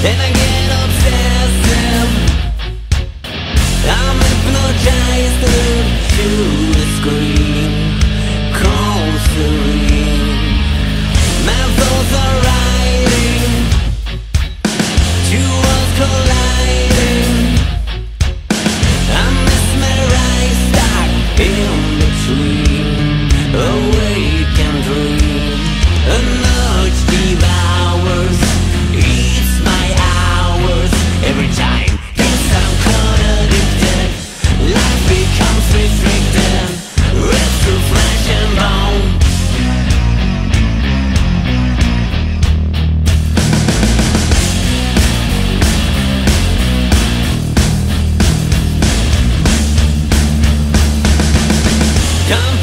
And I get obsessed. I'm hypnotized to the screen My thoughts are riding colliding I'm mesmerized, stuck in between come